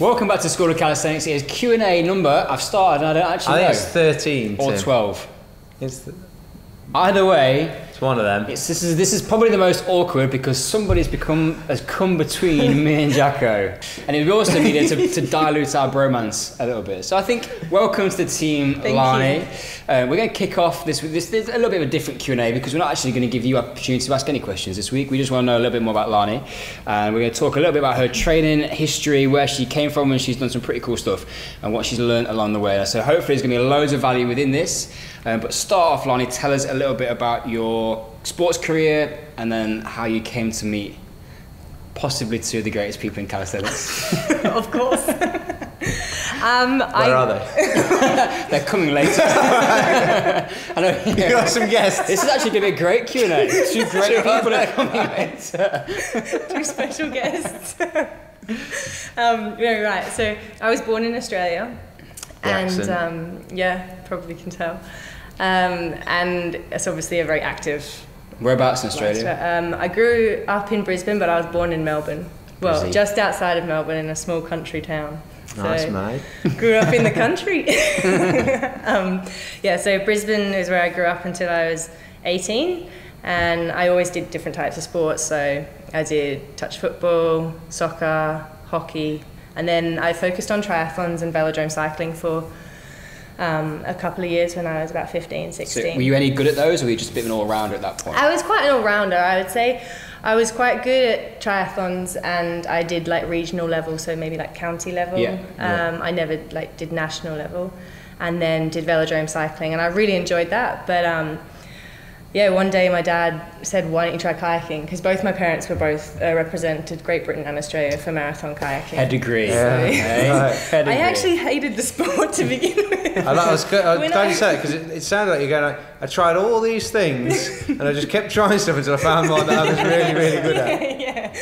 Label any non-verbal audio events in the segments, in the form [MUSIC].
Welcome back to School of Calisthenics. It is Q and A number. I've started. and I don't actually I actually think it's 13. or Tim. twelve. It's, the, Either way, it's one of them. it's, this is this is probably the most awkward because somebody's become has come between me and Jacko, and it also needed to, to dilute our bromance a little bit. So I think welcome to the team, Thank Lani. you. Uh, we're going to kick off this with this. There's a little bit of a different Q and A because we're not actually going to give you opportunity to ask any questions this week. We just want to know a little bit more about Lani, and we're going to talk a little bit about her training history, where she came from, and she's done some pretty cool stuff, and what she's learned along the way. So hopefully, there's going to be loads of value within this. Um, but start off, Lani, tell us a little bit about your sports career and then how you came to meet possibly two of the greatest people in calisthenics. [LAUGHS] of course. [LAUGHS] um, Where I, are they? [LAUGHS] They're coming later. I know. You got some guests. This is actually going to be a great Q and A. Two great people are coming later. two special guests. um, yeah, right. So I was born in Australia, The and um, yeah, probably can tell. Um, and it's obviously a very active. Whereabouts in Australia? Um, I grew up in Brisbane, but I was born in Melbourne. Well, Brizzy. just outside of Melbourne, in a small country town. Nice, mate. [LAUGHS] grew up in the country. [LAUGHS] [LAUGHS] um, yeah, so Brisbane is where I grew up until I was 18, and I always did different types of sports. So I did touch football, soccer, hockey, and then I focused on triathlons and velodrome cycling for um, a couple of years when I was about 15, So 16. were you any good at those, or were you just a bit of an all-rounder at that point? I was quite an all-rounder, I would say. I was quite good at triathlons, and I did like regional level, so maybe like county level. Yeah, yeah. Um, I never like did national level, and then did velodrome cycling, and I really enjoyed that. But um, yeah, one day my dad said, "Why don't you try kayaking?" Because both my parents were both uh, represented Great Britain and Australia for marathon kayaking. Pedigree. Yeah. eh? Right. Pedigree. I actually hated the sport to begin with. [LAUGHS] I, like, I was, good- I was When glad I- you said it because it, it sounded like you're going. Like, I tried all these things and I just kept trying stuff until I found one that I was really, really good at. [LAUGHS] yeah.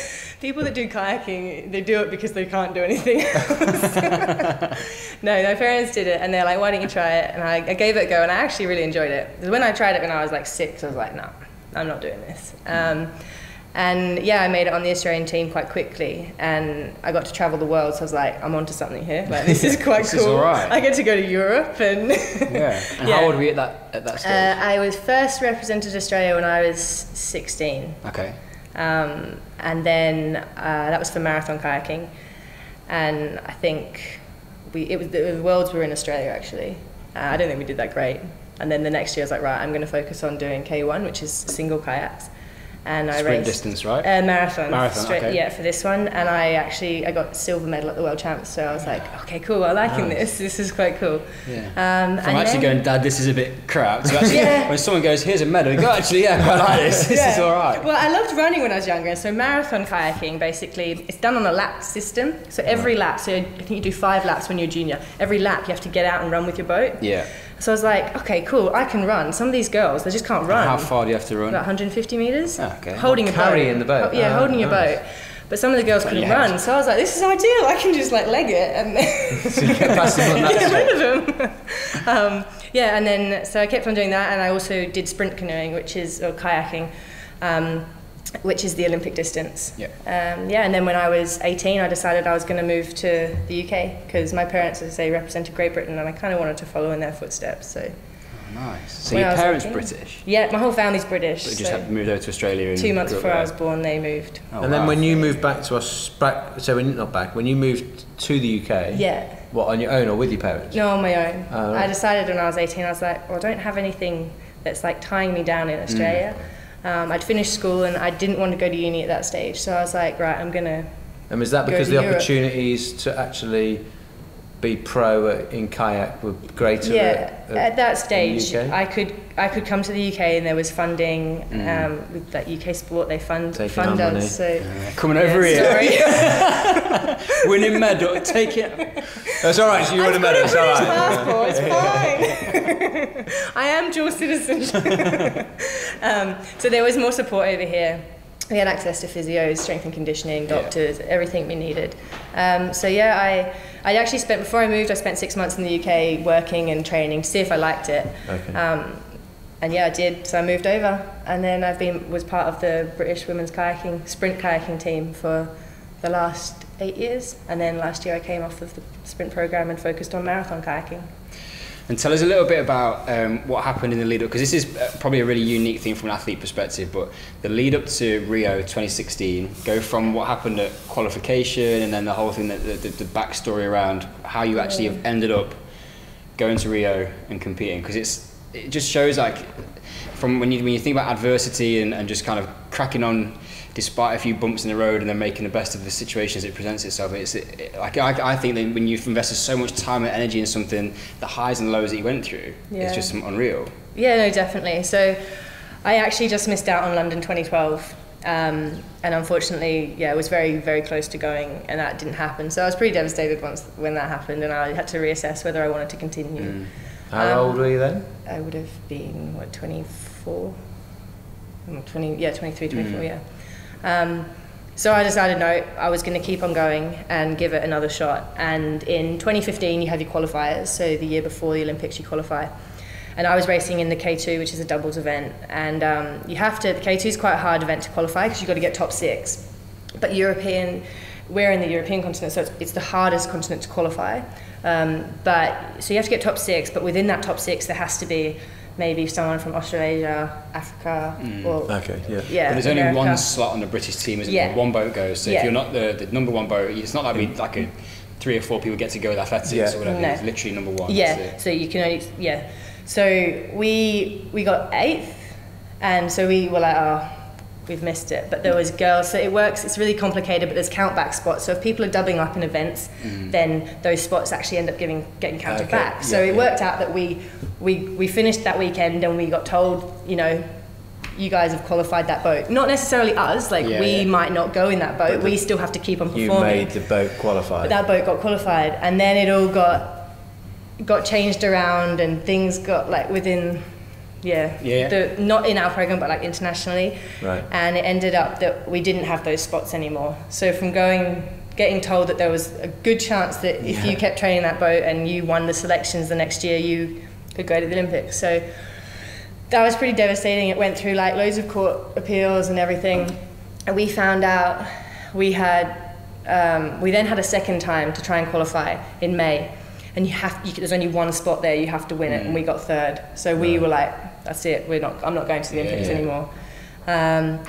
People that do kayaking, they do it because they can't do anything [LAUGHS] else. [LAUGHS] no, my parents did it, and they're like, "Why don't you try it?" And I, I gave it a go, and I actually really enjoyed it. When I tried it when I was like six, I was like, "No, I'm not doing this." Um, and yeah, I made it on the Australian team quite quickly, and I got to travel the world. So I was like, "I'm onto something here. Like, this is [LAUGHS] quite This cool. is all right. I get to go to Europe and." Yeah. And Yeah. how old were you at that at that stage? Uh, I was first represented Australia when I was 16. okay. Um, and then uh, that was for marathon kayaking. And I think we, it was the worlds were in Australia actually. Uh, I don't think we did that great. And then the next year I was like, right, I'm going to focus on doing K1, which is single kayaks. And I Sprint raced distance, right? uh, marathon, Marathon, straight, okay. yeah, for this one. And I actually I got silver medal at the world champs. So I was like, okay, cool. I'm liking Nice. this. This is quite cool. yeah. Um, From and actually then- going, Dad, this is a bit crap. To actually, Yeah. when someone goes, here's a medal, you go, actually, yeah, I quite like this. This is all right. Well, I loved running when I was younger. So marathon kayaking, basically, it's done on a lap system. So every lap, so I think you do five laps when you're a junior. Every lap, you have to get out and run with your boat. Yeah. So I was like, okay, cool, I can run. Some of these girls, they just can't run. How far do you have to run? About 150 meters. Oh, okay. Holding a boat. Carrying the boat. Ho- yeah, Oh, holding your nice. boat. But some of the girls couldn't run, so I was like, "This is ideal. I can just like leg it and [LAUGHS] Pass them on that [LAUGHS] get rid of them." [LAUGHS] um, yeah, and then so I kept on doing that, and I also did sprint canoeing, which is or kayaking, um, which is the Olympic distance. Yeah. Um, yeah, and then when I was 18, I decided I was going to move to the UK because my parents, as I say, represented Great Britain, and I kind of wanted to follow in their footsteps. So Nice. So When your parents 18. British? yeah, my whole family's British. But you just so had moved over to Australia and two months grew up before I was born, they moved. Oh, and then when you moved back to us, back, so when not back, when you moved to the UK, Yeah. what on your own or with your parents? No, on my own. Oh, I decided when I was 18, I was like, well, I don't have anything that's like tying me down in Australia. Um, I'd finished school and I didn't want to go to uni at that stage. So I was like, right, I'm going to. And was that because the Europe. opportunities to actually be pro at- in kayak were greater Yeah, at, at that stage, I could I could come to the UK and there was funding Mm. um, with that UK sport. They fund Taking fund our money. us. So Yeah, Coming Yeah, over here, sorry. [LAUGHS] [LAUGHS] winning medal, take it. That's all right. So you have a us. British All right. passport. It's [LAUGHS] fine. [LAUGHS] I am dual citizen. um, so there was more support over here. We had access to physios, strength and conditioning, Yeah. doctors, everything we needed. Um, so yeah, I I actually spent before I moved. I spent six months in the UK working and training to see if I liked it. Okay. Um, and yeah, I did. So I moved over, and then I've been was part of the British women's kayaking sprint kayaking team for the last eight years. And then last year I came off of the sprint program and focused on marathon kayaking. And tell us a little bit about um, what happened in the lead up, because this is uh, probably a really unique thing from an athlete perspective. But the lead up to Rio 2016, go from what happened at qualification, and then the whole thing, that the, the, the backstory around how you actually have ended up going to Rio and competing, because it's it just shows like from when you when you think about adversity and, and just kind of cracking on despite a few bumps in the road and then making the best of the situation as it presents itself. It's it, it, like I, I think that when you've invested so much time and energy in something, the highs and lows that you went through, Yeah. it's just unreal. Yeah, no, definitely. So I actually just missed out on London 2012. Um, and unfortunately, yeah, I was very, very close to going, and that didn't happen. So I was pretty devastated once when that happened, and I had to reassess whether I wanted to continue. Mm. How Um, old were you then? I would have been what 24, Mm, 20 yeah 23, 24 Mm. yeah. Um, so I decided no, I was going to keep on going and give it another shot. And in 2015, you have your qualifiers. So the year before the Olympics, you qualify. And I was racing in the K2, which is a doubles event. And um, you have to. The K2 is quite a hard event to qualify because you've got to get top six. But European, we're in the European continent, so it's, it's the hardest continent to qualify. Um, but so you have to get top six, but within that top six, there has to be maybe someone from Australasia, Africa, Mm. or Okay, yeah. yeah. but there's only America. one slot on the British team, isn't Yeah. there? One boat goes. So if you're not the, the number one boat, it's not like we like a three or four people get to go with athletics Yeah. or whatever. No. It's literally number one. Yeah, so you can only yeah. So we we got eighth, and so we were like, oh, we've missed it. But there was girls, so it works. It's really complicated, but there's countback spots. So if people are dubbing up in events, mm. then those spots actually end up giving getting counted Okay, back. So yeah, it yeah. worked out that we we we finished that weekend and we got told, you know. You guys have qualified that boat. Not necessarily us. Like Yeah, we might not go in that boat. The- we still have to keep on performing. You made the boat qualify. But that boat got qualified, and then it all got got changed around, and things got like within, yeah, Yeah. The, not in our program, but like internationally, Right. and it ended up that we didn't have those spots anymore. So from going, getting told that there was a good chance that if Yeah. you kept training that boat and you won the selections the next year, you could go to the Olympics. So that was pretty devastating. It went through like loads of court appeals and everything. And we found out we had, um, we then had a second time to try and qualify in May. And you have, you, there's only one spot there, you have to win it, and we got third. So we Right. were like, that's it, we're not, I'm not going to the Olympics yeah. anymore. Um,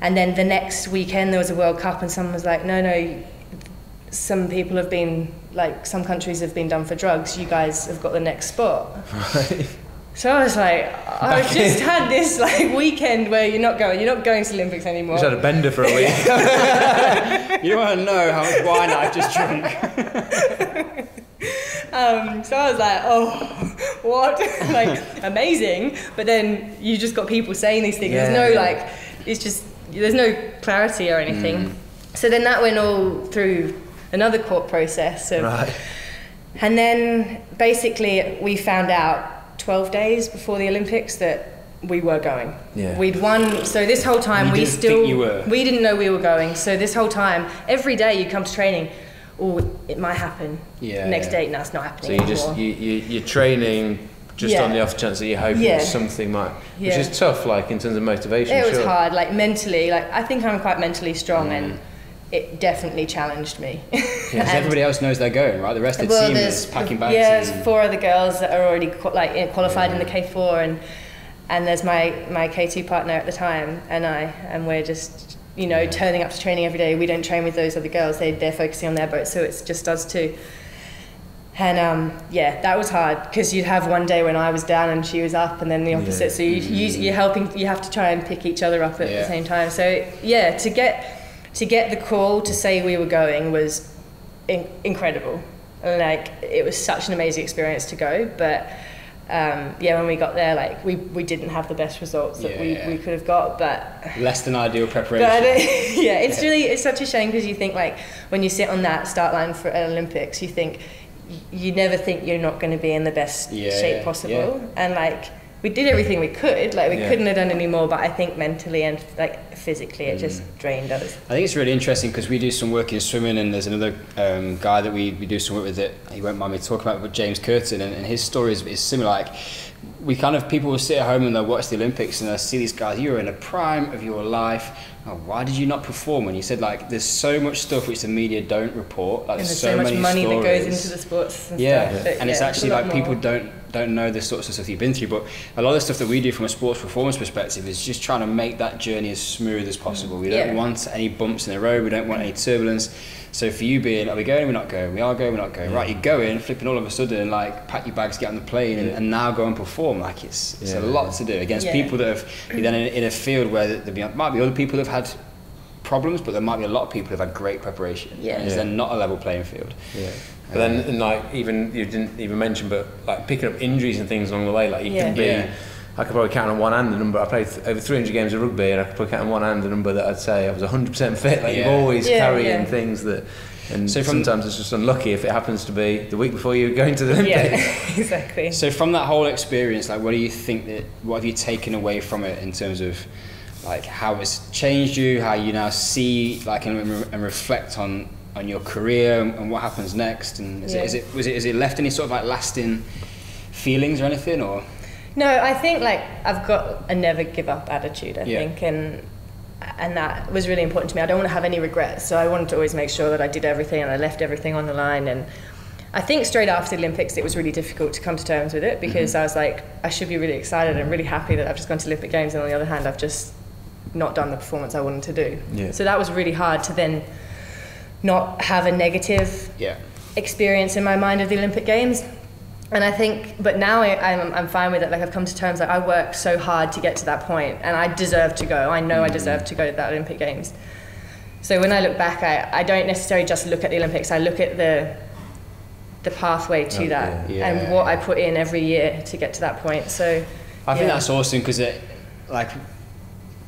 and then the next weekend there was a World Cup, and someone was like, no, no, some people have been, like, some countries have been done for drugs, you guys have got the next spot. Right. [LAUGHS] So I was like, [LAUGHS] I've just had this like weekend where you're not going, you're not going to the Olympics anymore. Just had a bender for a week. [LAUGHS] You don't want to know how much wine I've just drunk. Um, so I was like, oh, what? [LAUGHS] like [LAUGHS] amazing. But then you just got people saying these things. Yeah, there's no yeah. like, it's just there's no clarity or anything. Mm. So then that went all through another court process. Of, right. And then basically we found out 12 days before the Olympics that we were going. Yeah. We'd won. So this whole time You we didn't still think you were? we didn't know we were going. So this whole time, every day you come to training, oh, it might happen. Yeah, Next yeah. day, no, it's not happening. So you just anymore. you, you you're training just Yeah. on the off chance that you're hoping Yeah. something might, which Yeah. is tough, like in terms of motivation. it was hard, like mentally. Like I think I'm quite mentally strong, Mm. and it definitely challenged me. Because [LAUGHS] And- everybody else knows they're going, right? The rest of the team is packing bags. Yeah, there's four other girls that are already like in- qualified in the K4, and and there's my my K2 partner at the time, and I, and we're just you know turning up to training every day. We don't train with those other girls; they they're focusing on their boat, so it's just us two. And um, yeah, that was hard because you'd have one day when I was down and she was up, and then the opposite. Yeah. So you use, you're helping. You have to try and pick each other up at Yeah. the same time. So yeah, to get to get the call to say we were going was in- incredible. Like it was such an amazing experience to go, but um, yeah, when we got there, like we, we didn't have the best results that Yeah. we, we could have got, but Less than ideal preparation. but [LAUGHS] yeah, it's really it's such a shame because you think like when you sit on that start line for an Olympics, you think you never think you're not going to be in the best Yeah, shape possible, yeah. and like we did everything we could, like we Yeah. couldn't have done any more, but I think mentally and like physically, it just Mm. drained us. I think it's really interesting because we do some work in swimming, and there's another um, guy that we, we do some work with that he won't mind me talking about, but James Curtin, and, and his story is, is similar. Like we kind of people will sit at home and they'll watch the Olympics and they'll see these guys. You're in the prime of your life. Oh, why did you not perform? And you said like, there's so much stuff which the media don't report. Like, and there's so, so, much many money stories. that goes into the sports and yeah, stuff. that- and it's actually a like people don't don't know the sorts of stuff you've been through. But a lot of the stuff that we do from a sports performance perspective is just trying to make that journey as smooth as possible. We don't Yeah. want any bumps in the road. We don't want any turbulence. So for you being, are we going? We're not going. We are going. We're not going. Right, you're going. flipping all of a sudden, like pack your bags, get on the plane, and, Yeah. and now go and perform. Like it's it's Yeah, a lot to do against Yeah. people that have be then in, in a field where there might be other people that have had problems, but there might be a lot of people who've had great preparation. Yeah. It's Yeah. then not a level playing field. Yeah. Uh, but then, and like, even you didn't even mention, but like picking up injuries and things along the way, like you Yeah. can be. Yeah. I could probably count on one hand the number. I played th- over 300 games of rugby, and I could probably count on one hand the number that I'd say I was 100% fit. Like you're always Yeah, carrying yeah. things that, and So from- sometimes it's just unlucky if it happens to be the week before you're going to the Olympics. Yeah, [LAUGHS] [LAUGHS] exactly. So from that whole experience, like, what do you think that? What have you taken away from it in terms of, like, how it's changed you, how you now see, like, and, re- and reflect on on your career and, and what happens next? And is, Yeah. it, is it was it is it left any sort of like lasting feelings or anything, or No, I think like I've got a never give up attitude. I Yeah. think, and and that was really important to me. I don't want to have any regrets, so I wanted to always make sure that I did everything and I left everything on the line. And I think straight after the Olympics, it was really difficult to come to terms with it because Mm-hmm. I was like, I should be really excited and really happy that I've just gone to Olympic Games, and on the other hand, I've just not done the performance I wanted to do. Yeah. So that was really hard to then not have a negative yeah, experience in my mind of the Olympic Games. And I think, but now I, I'm, I'm fine with it. Like I've come to terms, like I worked so hard to get to that point, and I deserve to go. I know I deserve to go to the Olympic Games. So when I look back, I, I don't necessarily just look at the Olympics. I look at the the pathway to Oh, that yeah. and what I put in every year to get to that point. So I think that's awesome because it, like,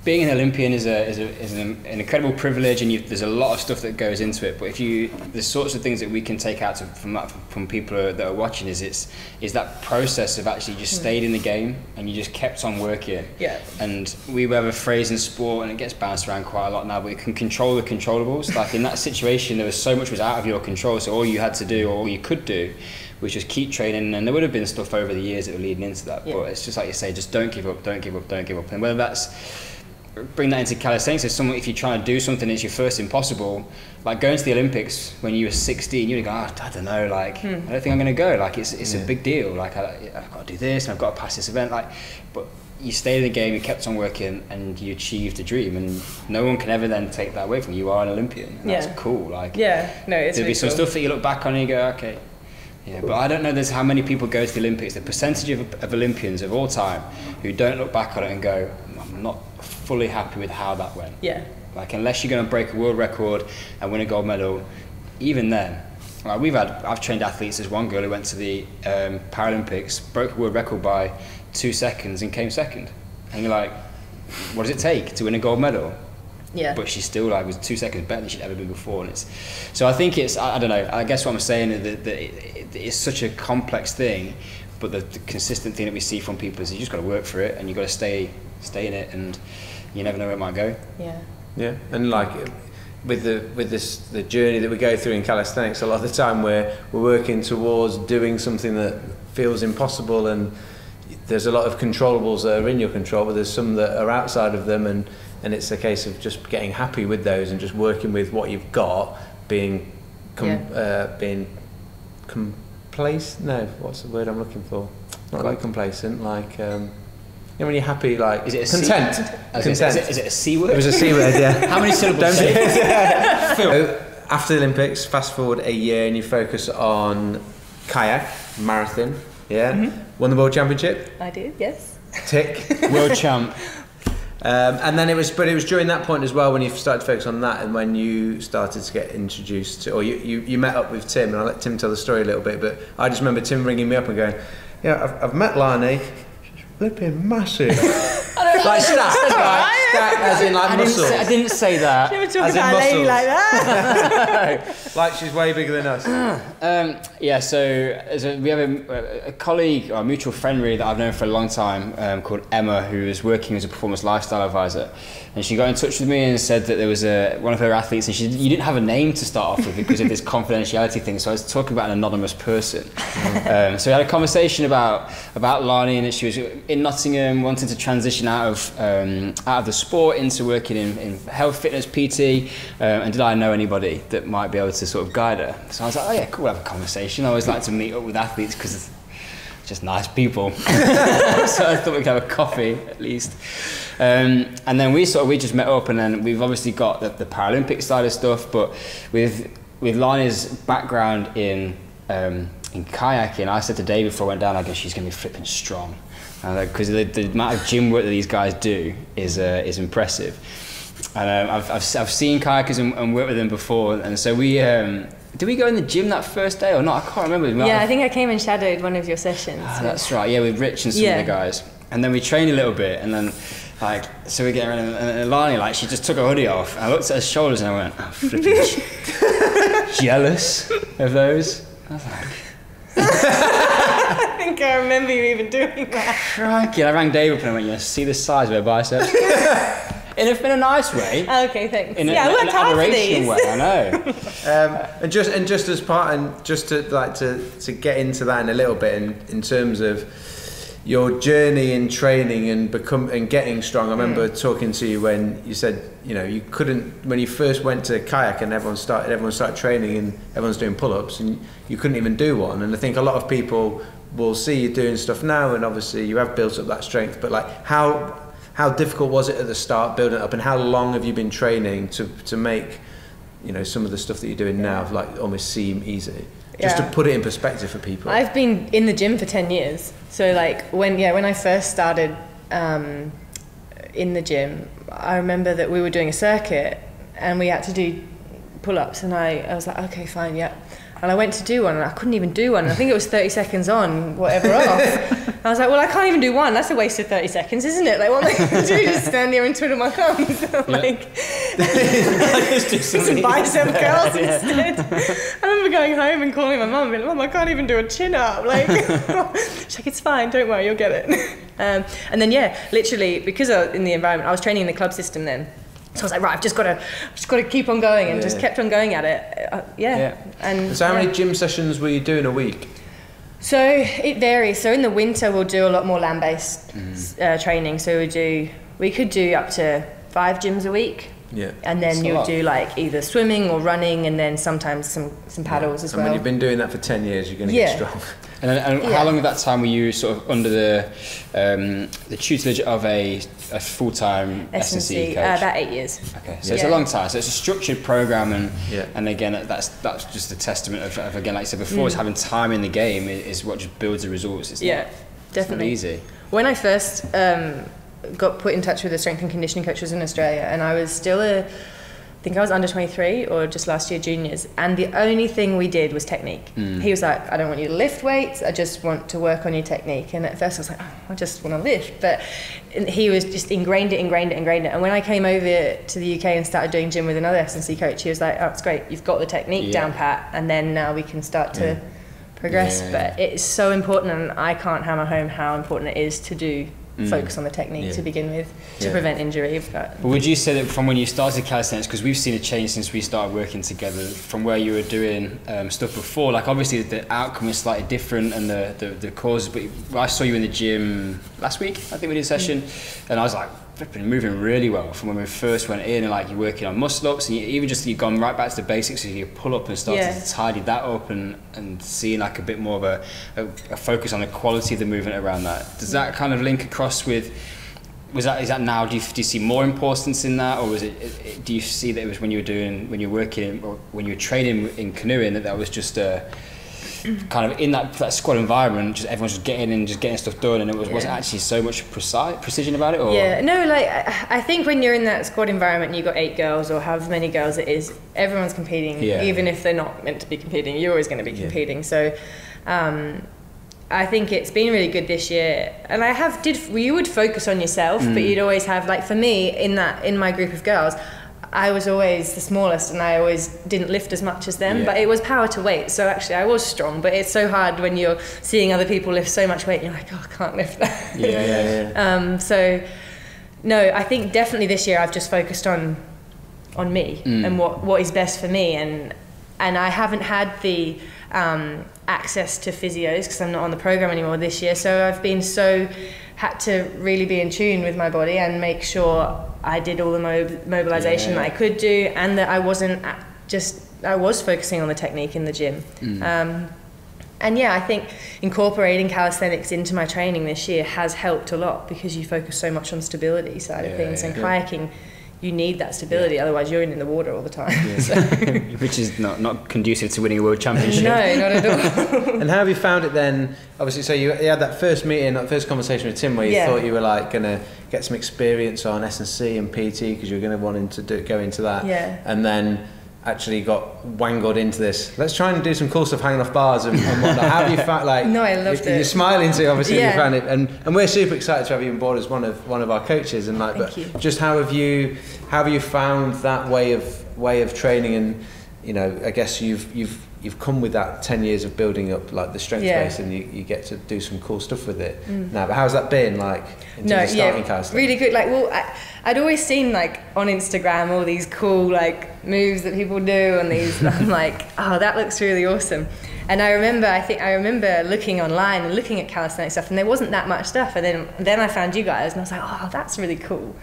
being an Olympian is a is, a, is an, an incredible privilege, and you, there's a lot of stuff that goes into it. But if you, the sorts of things that we can take out to, from that, from people that are watching is it's is that process of actually just hmm. stayed in the game and you just kept on working. Yeah. And we have a phrase in sport, and it gets bounced around quite a lot now. But you can control the controllables. like in that situation, there was so much was out of your control. So all you had to do, or all you could do, was just keep training. And there would have been stuff over the years that were leading into that. Yeah. But it's just like you say, just don't give up, don't give up, don't give up. And whether that's bring that into calisthenics, if someone if you're trying to do something, it's your first impossible. Like going to the Olympics when you were 16, you'd go, oh, I don't know, like hmm. I don't think I'm going to go. Like it's it's Yeah. a big deal. Like I, I've got to do this, and I've got to pass this event. Like, but you stayed in the game, you kept on working, and you achieved a dream. And no one can ever then take that away from you. You are an Olympian. And Yeah. That's cool. Like yeah, no, it's there'll really be some cool. stuff that you look back on and you go, okay. Yeah, but I don't know there's how many people go to the Olympics, the percentage of, of Olympians of all time who don't look back on it and go, I'm not fully happy with how that went. Yeah, Like unless you're going to break a world record and win a gold medal, even then, like we've had, I've trained athletes. There's one girl who went to the um, Paralympics, broke a world record by two seconds and came second. And you're like, what does it take to win a gold medal? yeah. but she still like was two seconds better than she'd ever been before and it's so I think it's I, I don't know I guess what I'm saying is that, that it, it, it's such a complex thing but the, the consistent thing that we see from people is you just got to work for it and you got to stay stay in it and you never know where it might go yeah. Yeah, and like with the with this the journey that we go through in calisthenics, a lot of the time we're we're working towards doing something that feels impossible, and there's a lot of controllables that are in your control, but there's some that are outside of them, and and it's a case of just getting happy with those and just working with what you've got, being com- uh, being complacent. No, what's the word I'm looking for? Not like complacent, like. Um, you know, when you're happy, like Is it a C- content. Is it- content. Is it, is it a C word It was a C word, yeah. [LAUGHS] how many syllables Don't say it? [LAUGHS] After the Olympics, fast forward a year and you focus on kayak, marathon, yeah? Won the world championship, I did, yes. tick. [LAUGHS] world champ Um, and then it was, but it was during that point as well when you started to focus on that and when you started to get introduced to, or you, you, you met up with Tim, and I'll let Tim tell the story a little bit, but I just remember Tim ringing me up and going, Yeah, I've, I've met Lani, she's flipping massive. [LAUGHS] like [LAUGHS] stats, right? Stack as in like I didn't, say, I didn't say that. Never talk As in about a lady like that. [LAUGHS] Like she's way bigger than us. [CLEARS THROAT] Um, yeah, so as a, we have a, a colleague, or a mutual friend really, that I've known for a long time um, called Emma, who is working as a performance lifestyle advisor. And she got in touch with me and said that there was a, one of her athletes, and she you didn't have a name to start off with because of this [LAUGHS] confidentiality thing. So I was talking about an anonymous person. um, so we had a conversation about about Lani, and she was in Nottingham, wanting to transition out of um, out of the sport into working in, in health, fitness, PT. Um, and did I know anybody that might be able to sort of guide her? So I was like, oh yeah, cool, we'll have a conversation. I always like to meet up with athletes because it's just nice people. [LAUGHS] so I thought we could have a coffee at least. Um, and then we sort of we just met up, and then we've obviously got the, the Paralympic side of stuff, but with with Lani's background in um, in kayaking, I said to Dave before I went down, I guess she's going to be flipping strong, because the, the amount of gym work that these guys do is uh, is impressive. And um, I've, I've, I've seen kayakers and, and worked with them before, and so we. Um, did we go in the gym that first day or not? I can't remember. Yeah, I think I came and shadowed one of your sessions. Ah, that's right. Yeah, with Rich and some Yeah. of the guys, and then we trained a little bit, and then like so we get around, and, and Lani like she just took her hoodie off. And I looked at her shoulders and I went, oh, flipping [LAUGHS] jealous of those. I was like, [LAUGHS] think I remember you even doing that. crikey! And I rang Dave up and I went, you see the size of her biceps. [LAUGHS] in, a, in a nice way. Okay, thanks. In a, yeah, I in worked an hard for these. way, I know. [LAUGHS] Um, and just and just as part and just to like to, to get into that in a little bit in, in terms of your journey in training and become and getting strong. I remember talking to you when you said you know you couldn't when you first went to kayak and everyone started everyone started training and everyone's doing pull-ups and you couldn't even do one. And I think a lot of people will see you doing stuff now and obviously you have built up that strength. But like how how difficult was it at the start building it up and how long have you been training to to make you know some of the stuff that you're doing now like almost seem easy just Yeah. to put it in perspective for people I've been in the gym for 10 years. So like when yeah, when I first started um, in the gym, I remember that we were doing a circuit and we had to do pull-ups and I, I was like, okay, fine, yeah. And I went to do one and I couldn't even do one. I think it was 30 seconds on, whatever off. [LAUGHS] I was like, well, I can't even do one. That's a waste of 30 seconds, isn't it? Like, what am I going to do? Just stand here and twiddle my thumbs? [LAUGHS] like, [LAUGHS] Just do some bicep curls Yeah. instead. I remember going home and calling my mum and being like, Mum, I can't even do a chin up. Like, she's like, it's fine, don't worry, you'll get it. Um, and then, yeah, literally, because I was in the environment, I was training in the club system then. So I was like, right, I've just got to, just got to keep on going, and just kept on going at it. Uh, yeah. Yeah. And so how yeah. many gym sessions were you doing a week So it varies. So in the winter, we'll do a lot more land-based Mm-hmm. uh, training. So we do, we could do up to five gyms a week. yeah And then you would lot. do like either swimming or running, and then sometimes some some paddles as and when you've been doing that for 10 years you're going to Yeah. get strong And, and Yeah. how long of that time were you sort of under the um, the tutelage of a, a full time S&C SNC, coach? uh, about eight years. Okay, so it's a long time. So it's a structured program, and Yeah. and again, that's that's just a testament of, of again, like I said before, is having time in the game is, is what just builds the results. It's Mm. Yeah, not, it's not definitely. easy. When I first um, got put in touch with a strength and conditioning coach was in Australia, and I was still a, I think I was under 23 or just last year juniors, and the only thing we did was technique. Mm. He was like, I don't want you to lift weights, I just want to work on your technique. And at first I was like, oh, I just want to lift, but he was just ingrained it, ingrained it, ingrained it. And when I came over to the UK and started doing gym with another S&C coach, he was like, oh, it's great, you've got the technique Yeah. down pat, and then now we can start to Yeah. progress. Yeah. But it's so important, and I can't hammer home how important it is to do focus on the technique Yeah. to begin with to Yeah. prevent injury. But But would you say that from when you started calisthenics, because we've seen a change since we started working together, from where you were doing um, stuff before, like obviously the outcome is slightly different and the, the, the cause, but I saw you in the gym last week, I think we did a session, and I was like, flipping moving really well from when we first went in and like you're working on muscle ups and you, even just you've gone right back to the basics so you pull up and started Yeah. to tidy that up and, and seeing like a bit more of a, a, a focus on the quality of the movement around that. Does that kind of link across with was that is that now? Do you, do you see more importance in that, or was it, it- it- Do you see that it was when you were doing when you were working or when you were training in canoeing that that was just a kind of in that, that squad environment, just everyone's just getting in, just getting stuff done, and it was wasn't actually so much precise precision about it. Or yeah, no, like I I think when you're in that squad environment and you've got eight girls or however many girls it is, everyone's competing. Yeah. Even if they're not meant to be competing, you're always going to be Yeah. competing. So. Um, I think it's been really good this year, and I have did you would focus on yourself, Mm. but you'd always have like for me in that in my group of girls, I was always the smallest, and I always didn't lift as much as them. Yeah. But it was power to weight, so actually I was strong. But it's so hard when you're seeing other people lift so much weight, and you're like, oh, I can't lift that. Yeah, yeah, yeah. [LAUGHS] Um, so, no, I think definitely this year I've just focused on on me Mm. and what, what is best for me, and and I haven't had the um, access to physios because I'm not on the program anymore this year. So I've been so had to really be in tune with my body and make sure I did all the mob- mobilization Yeah. that I could do, and that I wasn't just I was focusing on the technique in the gym. Mm. Um, and yeah, I think incorporating calisthenics into my training this year has helped a lot because you focus so much on stability side of Yeah, things yeah. and kayaking you need that stability otherwise you're in the water all the time [LAUGHS] so, [LAUGHS] Which is not, not conducive to winning a world championship. no not at all [LAUGHS] And how have you found it then? Obviously, so you, you had that first meeting, that first conversation with Tim, where you Yeah. thought you were like gonna get some experience on S and C and PT because you were gonna wanting to do, go into that. Yeah. And then actually got wangled into this. Let's try and do some cool stuff hanging off bars and, and whatnot. How have you found like? [LAUGHS] No, I loved you, it. You're smiling too, obviously. You Yeah. found it, and and we're super excited to have you on board as one of one of our coaches. And like, Thank but you. just how have you how have you found that way of way of training and you know I guess you've you've you've come with that 10 years of building up like the strength Yeah. base and you, you get to do some cool stuff with it mm. now but how's that been like in no yeah really good like well I, I'd always seen like on Instagram all these cool like moves that people do and these I'm like oh that looks really awesome. And I remember I think I remember looking online and looking at calisthenics stuff and there wasn't that much stuff. And then then I found you guys and I was like oh that's really cool.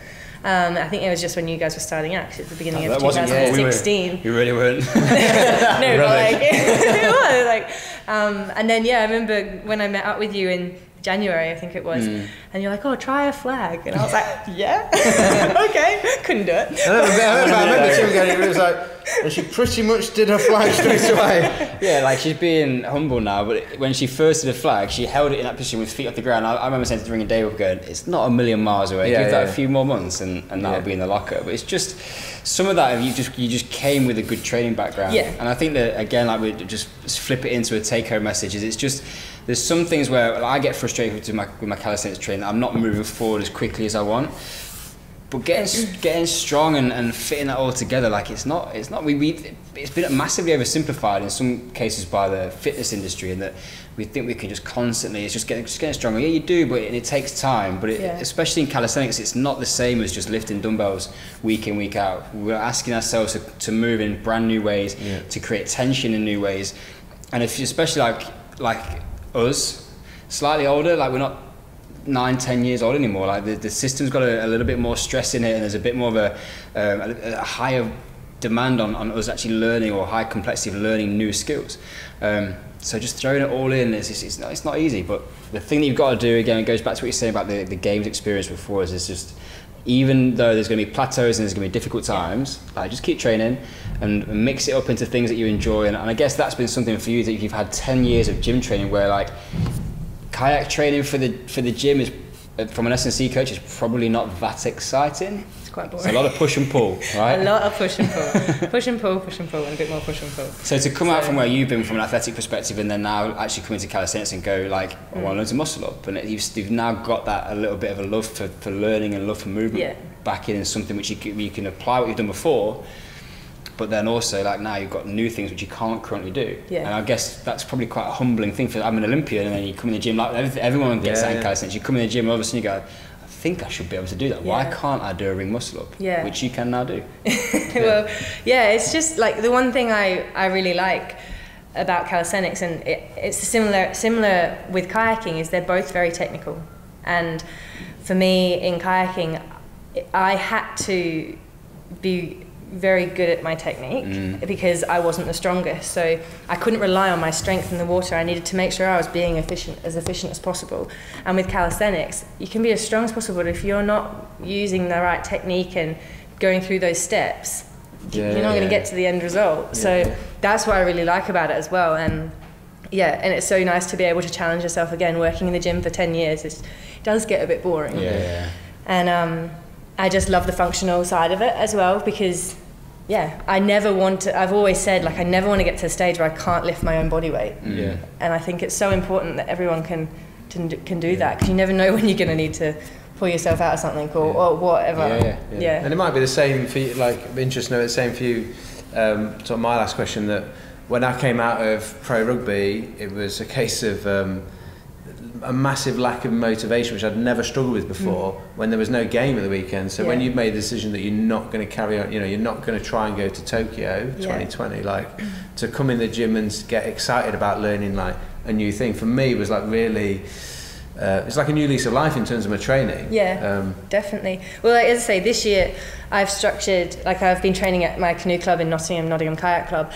Um, I think it was just when you guys were starting out 'cause it's the beginning of That wasn't yeah, we were- 2016 We really weren't. [LAUGHS] [LAUGHS] no, but Rubbish. like [LAUGHS] it was like, um, and then yeah, I remember when I met up with you in January, I think it was, Mm. and you're like, oh, try a flag, and I was like, [LAUGHS] yeah, [LAUGHS] okay, couldn't do it. I remember, I remember, Tim going, it was like, and she pretty much did her flag straight away. [LAUGHS] Yeah, like she's being humble now, but when she first did a flag, she held it in that position with feet off the ground. I, I remember saying to Ring and Dave, going, it's not a million miles away. Yeah, Give that a few more months and, and that'll Yeah. be in the locker. But it's just some of that you just you just came with a good training background. Yeah. And I think that again, like we just flip it into a take home message. Is it's just there's some things where like, I get frustrated with my with my calisthenics training. that I'm not moving forward as quickly as I want. But getting getting strong and, and fitting that all together, like it's not it's not we, we it's been massively oversimplified in some cases by the fitness industry, and that we think we can just constantly it's just getting just getting stronger. Yeah, you do, but it, it takes time. But it, Yeah. especially in calisthenics, it's not the same as just lifting dumbbells week in week out. We're asking ourselves to, to move in brand new ways, Yeah. to create tension in new ways, and if you, especially like like us, slightly older, like we're not nine, ten years old anymore. Like the, the system's got a, a little bit more stress in it, and there's a bit more of a, um, a, a higher demand on, on us actually learning or high complexity of learning new skills. Um, so just throwing it all in, it's, it's, not, it's not easy. But the thing that you've got to do, again, it goes back to what you're saying about the, the games experience before, is it's just, even though there's going to be plateaus and there's going to be difficult times, like just keep training and mix it up into things that you enjoy. And, and I guess that's been something for you that you've had 10 years of gym training where like kayak training for the for the gym is from an S&C coach is probably not that exciting. It's quite It's a lot of push and pull, [LAUGHS] right? A lot of push and pull, [LAUGHS] push and pull, push and pull, and a bit more push and pull. So to come out from where you've been from an athletic perspective and then now actually come into calisthenics and go like, I want to hmm. learn to muscle up and you've, you've now got that a little bit of a love for, for learning and love for movement Yeah. back in and something which you can, you can apply what you've done before but then also like now you've got new things which you can't currently do Yeah. and I guess that's probably quite a humbling thing for I'm an Olympian and then you come in the gym like everyone gets Yeah, that in yeah. calisthenics you come in the gym all of a sudden you go I think I should be able to do that why can't I do a ring muscle up Yeah. which you can now do [LAUGHS] well, yeah, it's just like the one thing I, I really like about calisthenics, and it, it's similar similar with kayaking, is they're both very technical. And for me in kayaking, I had to be very good at my technique Mm. because I wasn't the strongest. So I couldn't rely on my strength in the water. I needed to make sure I was being efficient, as efficient as possible. And with calisthenics, you can be as strong as possible, but if you're not using the right technique and going through those steps, Yeah, you're not going to get to the end result. So that's what I really like about it as well. And yeah, and it's so nice to be able to challenge yourself again. Working in the gym for 10 years, it's, it does get a bit boring. yeah, yeah. And um, I just love the functional side of it as well because yeah, I never want to. I've always said like I never want to get to a stage where I can't lift my own body weight, Yeah. and I think it's so important that everyone can can, do- can do that because you never know when you're going to need to pull yourself out of something or, or whatever. Yeah, yeah, And it might be the same for you, like, it'd interesting to know it's the same for you. Um, sort of my last question that when I came out of pro rugby, it was a case of um, a massive lack of motivation, which I'd never struggled with before, when there was no game at the weekend. So when Mm. You've made the decision that you're not going to carry on, you know, you're not going to try and go to Tokyo Yeah. 2020, like to come in the gym and get excited about learning like a new thing for me was like really. Uh, it's like a new lease of life in terms of my training. Yeah. Um, Definitely. Well, like, as I say, this year I've structured, like I've been training at my canoe club in Nottingham, Nottingham Kayak Club,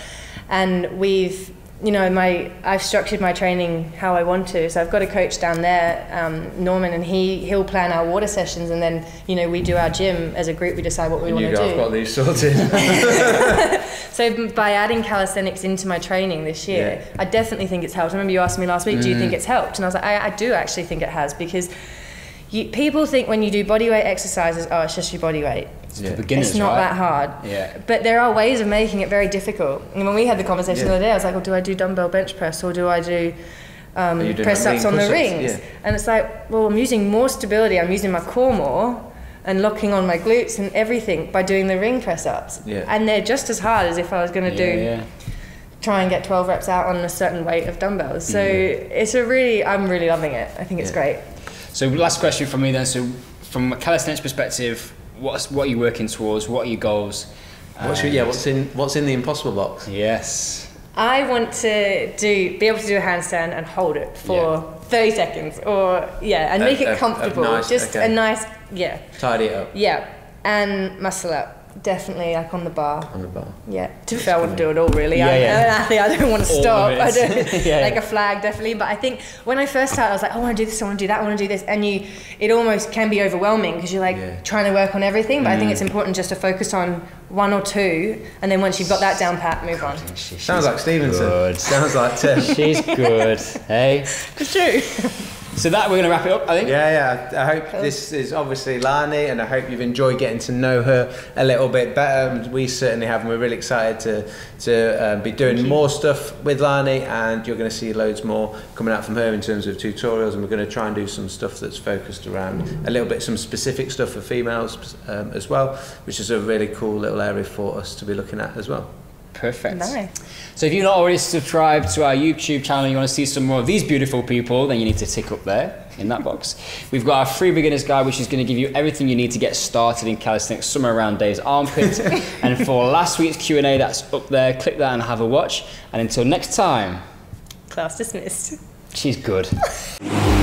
and we've, you know, my I've structured my training how I want to. So I've got a coach down there, um, Norman, and he he'll plan our water sessions, and then you know we do our gym as a group. We decide what we want to do. I've got these sorted. [LAUGHS] [LAUGHS] So by adding calisthenics into my training this year, Yeah. I definitely think it's helped. I remember you asked me last week, do you think it's helped? And I was like, I, I do actually think it has because you, people think when you do body weight exercises, oh, it's just your body weight. It's Yeah. for beginners, it's not right? that hard. Yeah. But there are ways of making it very difficult. And when we had the conversation Yeah. the other day, I was like, well, do I do dumbbell bench press or do I do um, Are you doing press ups on the push-ups? rings? Yeah. And it's like, well, I'm using more stability. I'm using my core more and locking on my glutes and everything by doing the ring press ups. Yeah. And they're just as hard as if I was going to Yeah, do yeah. try and get 12 reps out on a certain weight of dumbbells. So it's a really, I'm really loving it. I think it's Yeah. great. So last question from me then. So from a calisthenics perspective, what's what are you working towards? What are your goals? what's your, yeah, what's in what's in the impossible box? Yes. I want to do be able to do a handstand and hold it for 30 seconds or yeah and A- make a- a it comfortable nice- just okay. a nice yeah Tidy it up yeah and muscle up definitely like on the bar on the bar. yeah to be fair I wouldn't do it all really Yeah, I'm yeah. an [LAUGHS] athlete I don't want to All stop of. I don't [LAUGHS] Yeah, like a flag definitely but I think when I first started I was like I want to do this I want to do that I want to do this and you it almost can be overwhelming because you're like Yeah. trying to work on everything but I Mm. think it's important just to focus on one or two and then once you've got that down pat move on Sounds like Stevenson. good. Sounds like [LAUGHS] Tim. She's good. hey. it's true So that we're gonna wrap it up, I think. Yeah, yeah. I hope this is obviously Lani, and I hope you've enjoyed getting to know her a little bit better. We certainly have, and we're really excited to to uh, be doing more stuff with Lani, and you're going to see loads more coming out from her in terms of tutorials. And we're going to try and do some stuff that's focused around a little bit some specific stuff for females um, as well, which is a really cool little area for us to be looking at as well. Perfect. Nice. So if you're not already subscribed to our YouTube channel and you want to see some more of these beautiful people, then you need to tick up there in that box. [LAUGHS] We've got our free beginners guide, which is going to give you everything you need to get started in calisthenics, somewhere around Dave's armpit. [LAUGHS] and for last week's Q&A, that's up there. Click that and have a watch. And until next time, Class dismissed. she's good. [LAUGHS]